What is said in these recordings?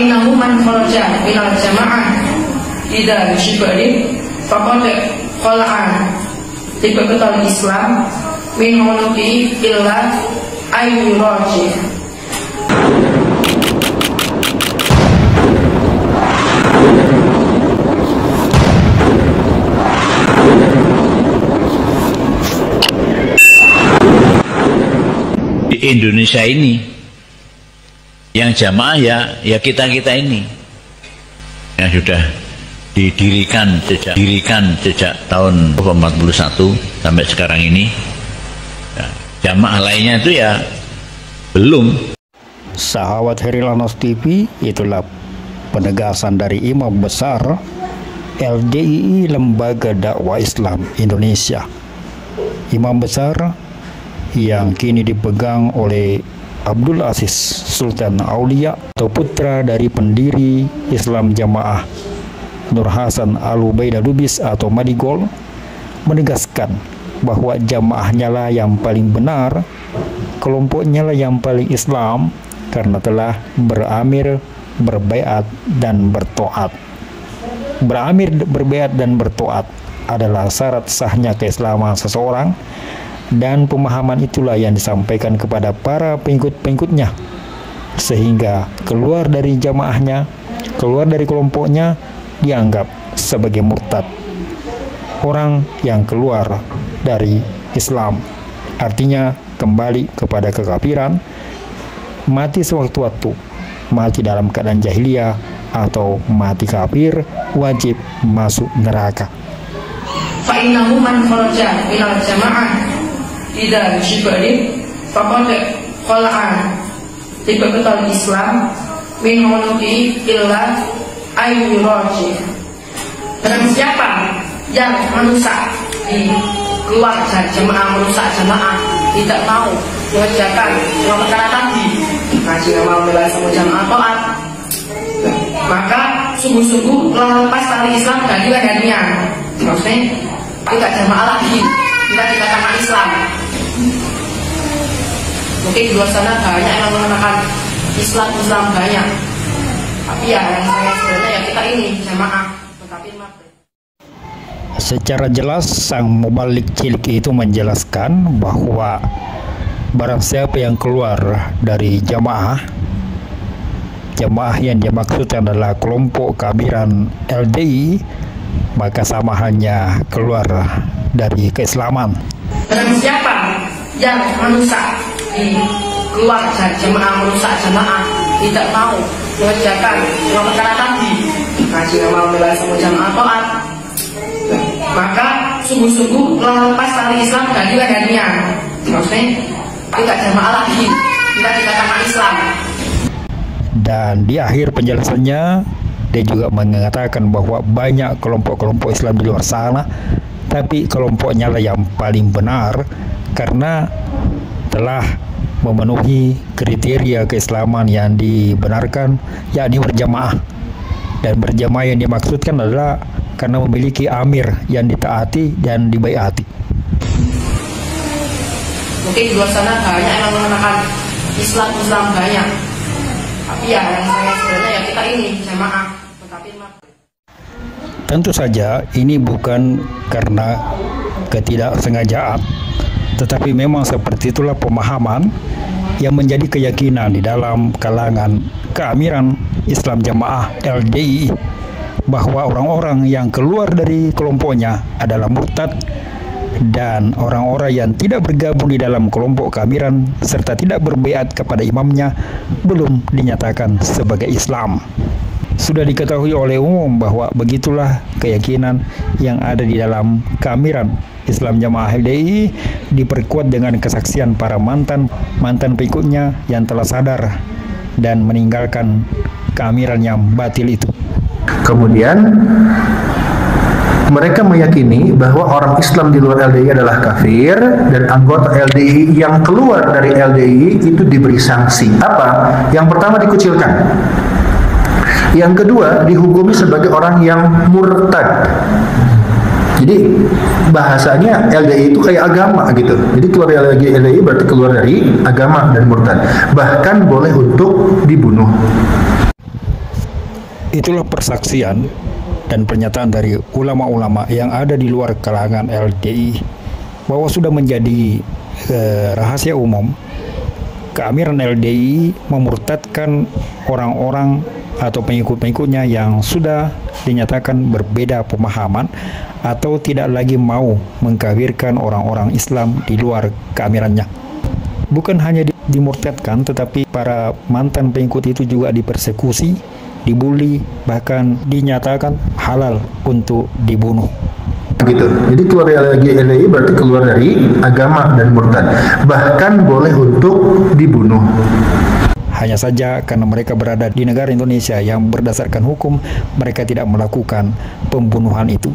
innahu man kharaja minal jama'ah. Ida syibari faqad qala'a tiba betul Islam min muluki illa ayyuraji. Indonesia ini yang jamaah ya ya kita kita ini. Yang sudah didirikan sejak dirikan sejak tahun 41 sampai sekarang ini. Ya, jamaah lainnya itu ya belum. Sahabat Herilanos TV itulah penegasan dari imam besar LDII Lembaga Dakwah Islam Indonesia. Imam besar yang kini dipegang oleh Abdul Aziz Sultan Aulia atau putra dari pendiri Islam Jamaah Nur Hasan Al Lubis atau Madigol menegaskan bahwa jamaahnya lah yang paling benar, kelompoknya lah yang paling Islam karena telah beramir, berbaiat dan bertoat. Beramir, berbaiat dan bertoat adalah syarat sahnya keislaman seseorang dan pemahaman itulah yang disampaikan kepada para pengikut-pengikutnya sehingga keluar dari jamaahnya, keluar dari kelompoknya dianggap sebagai murtad. Orang yang keluar dari Islam artinya kembali kepada kekafiran, mati sewaktu-waktu, mati dalam keadaan jahiliyah atau mati kafir wajib masuk neraka. فإنه من خرج إلى الجماعة إذا شبه فقد خلع طبقة الإسلام من عنقه إلا أن يراجع Dan siapa yang merusak di keluarga jemaah merusak jemaah tidak mau mengerjakan dua perkara tadi ngaji nggak mau bela sama jemaah toat maka sungguh-sungguh telah lepas tali Islam dari lehernya maksudnya tidak jamaah lagi tidak dikatakan Islam mungkin di luar sana banyak yang menggunakan Islam Islam banyak tapi ya yang saya sebenarnya ya kita ini jamaah tetapi Secara jelas sang mubalik cilik itu menjelaskan bahwa barang siapa yang keluar dari jamaah jamaah yang dimaksud adalah kelompok kabiran LDI maka sama hanya keluar dari keislaman. Dan siapa yang merusak di keluarga jemaah merusak jemaah. Tidak mau mengerjakan dua perkara tadi. Ngaji mau bela sama jemaah toat. Maka sungguh-sungguh telah lepas tali Islam dari lehernya maksudnya tidak jemaah lagi. Tidak dikatakan Islam. Dan di akhir penjelasannya dia juga mengatakan bahwa banyak kelompok-kelompok Islam di luar sana tapi kelompoknya lah yang paling benar. Karena telah memenuhi kriteria keislaman yang dibenarkan yakni berjamaah. Dan berjamaah yang dimaksudkan adalah karena memiliki amir yang ditaati dan dibaiati. mungkin di luar sana banyak yang menggunakan Islam Islam banyak. Tapi ya yang saya sebenarnya ya kita ini jamaah. Tetapi Tentu saja ini bukan karena ketidaksengajaan, tetapi memang seperti itulah pemahaman yang menjadi keyakinan di dalam kalangan keamiran Islam Jamaah LDI bahwa orang-orang yang keluar dari kelompoknya adalah murtad dan orang-orang yang tidak bergabung di dalam kelompok keamiran serta tidak berbeat kepada imamnya belum dinyatakan sebagai Islam. Sudah diketahui oleh umum bahwa begitulah keyakinan yang ada di dalam keamiran Islam Jamaah LDI diperkuat dengan kesaksian para mantan mantan pengikutnya yang telah sadar dan meninggalkan keamiran yang batil itu. Kemudian mereka meyakini bahwa orang Islam di luar LDI adalah kafir dan anggota LDI yang keluar dari LDI itu diberi sanksi. Apa? Yang pertama dikucilkan. Yang kedua dihukumi sebagai orang yang murtad. Jadi bahasanya LDI itu kayak agama gitu. Jadi keluar dari LDI berarti keluar dari agama dan murtad. Bahkan boleh untuk dibunuh. Itulah persaksian dan pernyataan dari ulama-ulama yang ada di luar kalangan LDI bahwa sudah menjadi eh, rahasia umum keamiran LDI memurtadkan orang-orang atau pengikut-pengikutnya yang sudah dinyatakan berbeda pemahaman atau tidak lagi mau mengkafirkan orang-orang Islam di luar keamirannya. Bukan hanya dimurtadkan tetapi para mantan pengikut itu juga dipersekusi dibully, bahkan dinyatakan halal untuk dibunuh. Gitu. Jadi keluar dari LDI berarti keluar dari agama dan murtad. Bahkan boleh untuk dibunuh. Hanya saja karena mereka berada di negara Indonesia yang berdasarkan hukum, mereka tidak melakukan pembunuhan itu.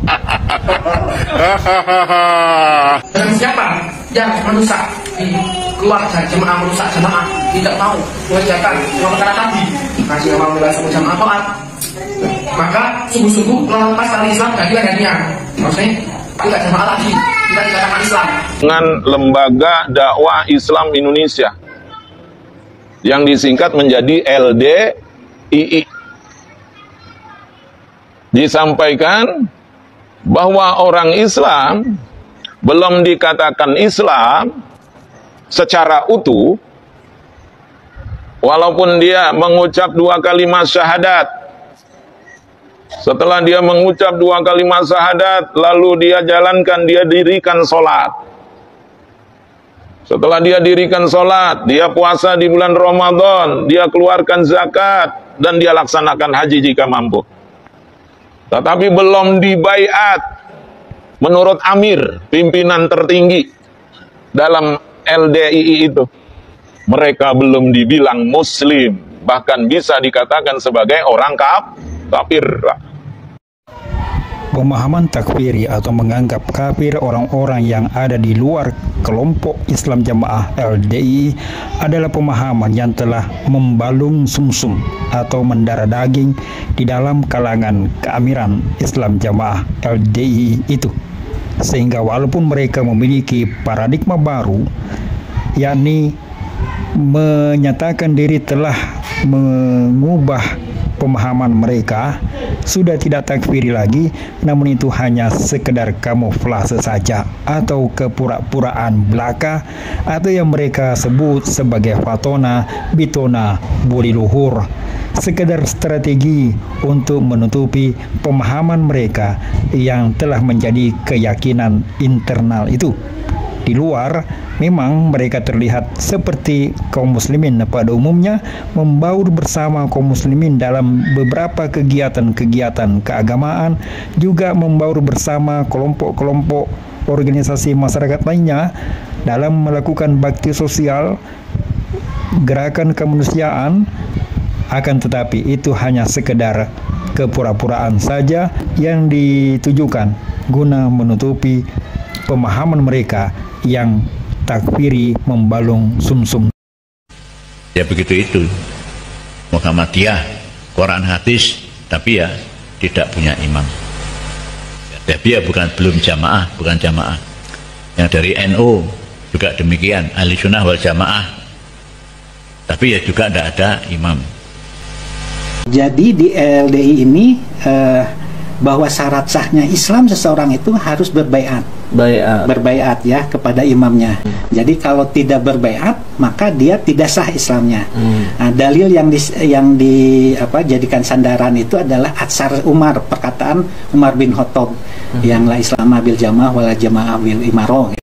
Dan siapa yang merusak ini keluarga jemaah merusak jemaah tidak mau mengerjakan perkara tadi? Kasih nama Allah jemaah taat maka sungguh-sungguh melepas tali Islam dari badannya maksudnya tidak jemaah lagi kita dikatakan Islam. Dengan lembaga dakwah Islam Indonesia yang disingkat menjadi LDII disampaikan bahwa orang Islam belum dikatakan Islam secara utuh walaupun dia mengucap dua kalimat syahadat. Setelah dia mengucap dua kalimat syahadat lalu dia jalankan dia dirikan sholat setelah dia dirikan sholat dia puasa di bulan Ramadan dia keluarkan zakat dan dia laksanakan haji jika mampu tetapi belum dibaiat menurut Amir, pimpinan tertinggi dalam LDII itu. Mereka belum dibilang muslim, bahkan bisa dikatakan sebagai orang kaf, kafir. Pemahaman takfiri atau menganggap kafir orang-orang yang ada di luar kelompok Islam Jamaah LDI adalah pemahaman yang telah membalung sumsum atau mendarah daging di dalam kalangan keamiran Islam Jamaah LDI itu. Sehingga walaupun mereka memiliki paradigma baru yakni menyatakan diri telah mengubah pemahaman mereka sudah tidak takfiri lagi namun itu hanya sekedar kamuflase saja atau kepura-puraan belaka atau yang mereka sebut sebagai fatona, bitona, buli luhur. Sekedar strategi untuk menutupi pemahaman mereka yang telah menjadi keyakinan internal itu di luar memang mereka terlihat seperti kaum muslimin. Pada umumnya membaur bersama kaum muslimin dalam beberapa kegiatan-kegiatan keagamaan juga membaur bersama kelompok-kelompok organisasi masyarakat lainnya dalam melakukan bakti sosial gerakan kemanusiaan. Akan tetapi itu hanya sekedar kepura-puraan saja yang ditujukan guna menutupi pemahaman mereka yang takfiri membalung sumsum. Ya begitu itu. Muhammadiyah, Quran hadis, tapi ya tidak punya imam. Tapi ya bukan belum jamaah, bukan jamaah. Yang dari NU juga demikian, ahli sunnah wal jamaah. Tapi ya juga tidak ada imam. Jadi di LDI ini eh, bahwa syarat sahnya Islam seseorang itu harus berbaiat. Baiat. Berbaiat ya kepada imamnya. Hmm. Jadi kalau tidak berbaiat maka dia tidak sah Islamnya. Hmm. Nah, dalil yang di, yang di apa jadikan sandaran itu adalah Atsar Umar, perkataan Umar bin Khattab hmm. yang la Islam bil jamaah wala jamaah bil imaro.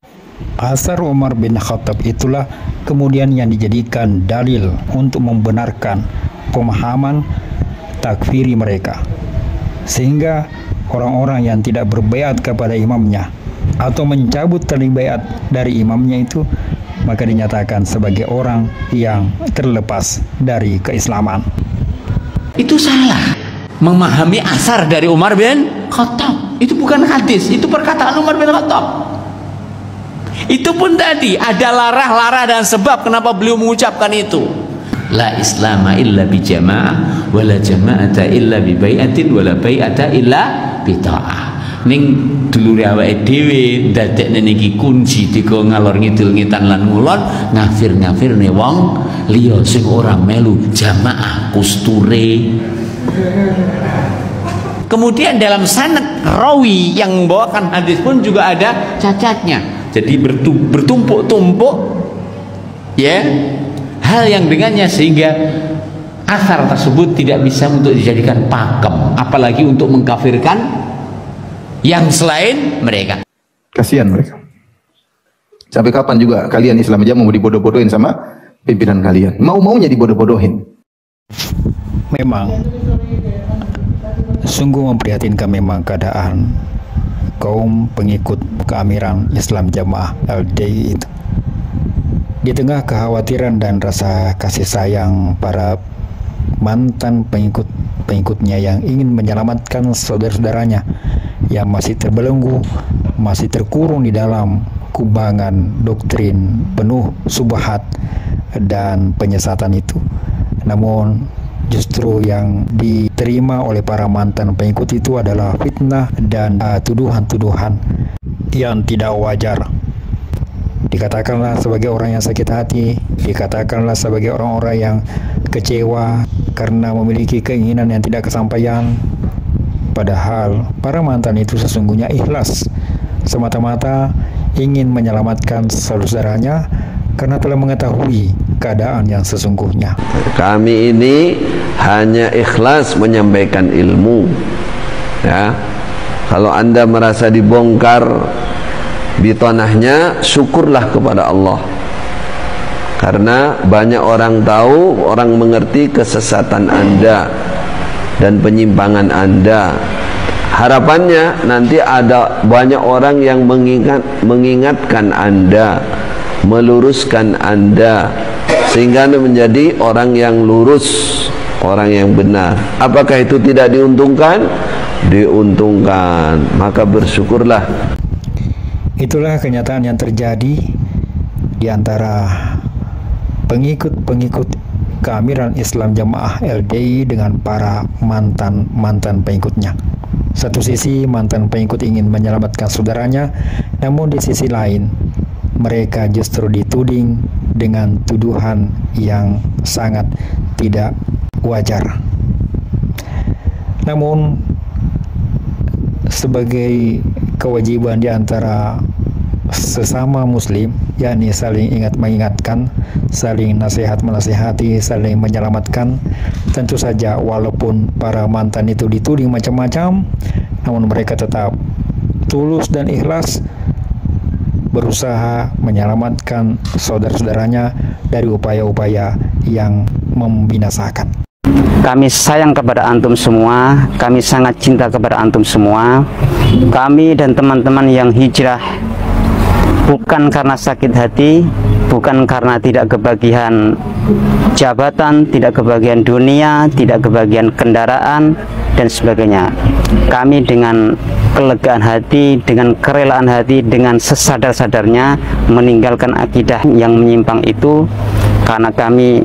Asar Umar bin Khattab itulah kemudian yang dijadikan dalil untuk membenarkan pemahaman takfiri mereka sehingga orang-orang yang tidak berbayat kepada imamnya atau mencabut tali bayat dari imamnya itu maka dinyatakan sebagai orang yang terlepas dari keislaman. Itu salah. Memahami asar dari Umar bin Khattab. Itu bukan hadis, itu perkataan Umar bin Khattab. Itu pun tadi ada larah-larah dan sebab kenapa beliau mengucapkan itu la islama illa bi jamaah wala jama'ata illa bi bai'atin wala bai'ata illa bi ta'ah ning dulure awake dhewe dadekne niki kunci dika ngalor ngidul ngitan lan ngulon ngafir-ngafirne wong liya sing ora melu jamaah kusture Kemudian dalam sanad rawi yang membawakan hadis pun juga ada cacatnya. Jadi bertumpuk-tumpuk ya hal yang dengannya sehingga asar tersebut tidak bisa untuk dijadikan pakem apalagi untuk mengkafirkan yang selain mereka. Kasihan mereka. Sampai kapan juga kalian Islam aja mau dibodoh-bodohin sama pimpinan kalian? Mau-maunya dibodoh-bodohin. Memang Sungguh memprihatinkan memang keadaan kaum pengikut keamiran Islam Jamaah LDI itu. Di tengah kekhawatiran dan rasa kasih sayang para mantan pengikut-pengikutnya yang ingin menyelamatkan saudara-saudaranya yang masih terbelenggu, masih terkurung di dalam kubangan doktrin penuh subhat dan penyesatan itu. Namun justru yang diterima oleh para mantan pengikut itu adalah fitnah dan uh, tuduhan-tuduhan uh, yang tidak wajar. Dikatakanlah sebagai orang yang sakit hati, dikatakanlah sebagai orang-orang yang kecewa karena memiliki keinginan yang tidak kesampaian. Padahal para mantan itu sesungguhnya ikhlas semata-mata ingin menyelamatkan saudaranya karena telah mengetahui keadaan yang sesungguhnya. Kami ini hanya ikhlas menyampaikan ilmu. Ya. Kalau Anda merasa dibongkar bitonahnya, syukurlah kepada Allah. Karena banyak orang tahu, orang mengerti kesesatan Anda dan penyimpangan Anda. Harapannya nanti ada banyak orang yang mengingat mengingatkan Anda, meluruskan Anda sehingga anda menjadi orang yang lurus orang yang benar. Apakah itu tidak diuntungkan? Diuntungkan. Maka bersyukurlah. Itulah kenyataan yang terjadi di antara pengikut-pengikut keamiran Islam Jamaah LDI dengan para mantan-mantan pengikutnya. Satu sisi mantan pengikut ingin menyelamatkan saudaranya, namun di sisi lain mereka justru dituding dengan tuduhan yang sangat tidak wajar. Namun sebagai kewajiban di antara sesama muslim yakni saling ingat mengingatkan saling nasihat menasihati saling menyelamatkan tentu saja walaupun para mantan itu dituding macam-macam namun mereka tetap tulus dan ikhlas berusaha menyelamatkan saudara-saudaranya dari upaya-upaya yang membinasakan. Kami sayang kepada antum semua, kami sangat cinta kepada antum semua. Kami dan teman-teman yang hijrah bukan karena sakit hati, bukan karena tidak kebagian jabatan, tidak kebagian dunia, tidak kebagian kendaraan dan sebagainya. Kami dengan kelegaan hati, dengan kerelaan hati, dengan sesadar-sadarnya meninggalkan akidah yang menyimpang itu karena kami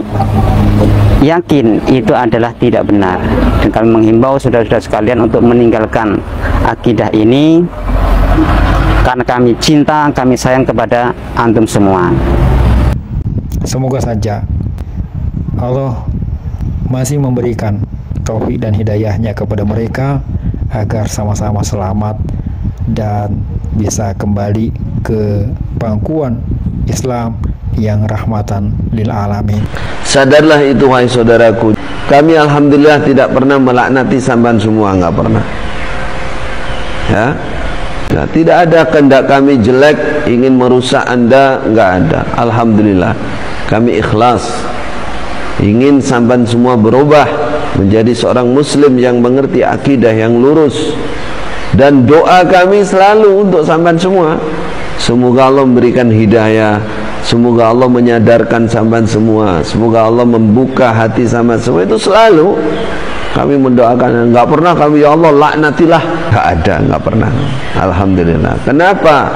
yakin itu adalah tidak benar dan kami menghimbau saudara-saudara sekalian untuk meninggalkan akidah ini karena kami cinta, kami sayang kepada antum semua. Semoga saja Allah masih memberikan taufik dan hidayahnya kepada mereka agar sama-sama selamat dan bisa kembali ke pangkuan Islam yang rahmatan lil alamin. Sadarlah itu wahai saudaraku. Kami alhamdulillah tidak pernah melaknati sampan semua enggak pernah. Ya. Tidak ada kehendak kami jelek ingin merusak Anda enggak ada. Alhamdulillah. Kami ikhlas. Ingin sampan semua berubah menjadi seorang muslim yang mengerti akidah yang lurus. Dan doa kami selalu untuk sampan semua. Semoga Allah memberikan hidayah semoga Allah menyadarkan sampan semua semoga Allah membuka hati sama semua. Itu selalu kami mendoakan enggak pernah kami ya Allah laknatilah. Enggak ada enggak pernah. Alhamdulillah. Kenapa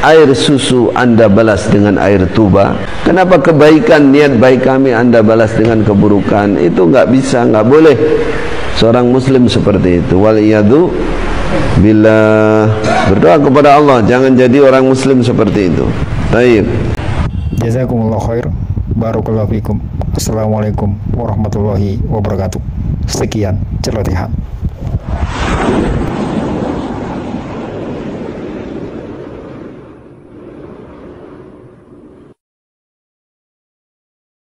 air susu anda balas dengan air tuba? Kenapa kebaikan niat baik kami anda balas dengan keburukan? Itu enggak bisa enggak boleh. Seorang muslim seperti itu. Waliyadu bila berdoa kepada Allah jangan jadi orang muslim seperti itu. Taib. Jazakumullah khair. Barakallahu fikum. Assalamualaikum warahmatullahi wabarakatuh Sekian, celotehan.